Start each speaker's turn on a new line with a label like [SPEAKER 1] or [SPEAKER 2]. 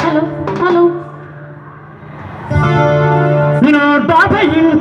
[SPEAKER 1] Hello, hello.
[SPEAKER 2] You know, Baba, you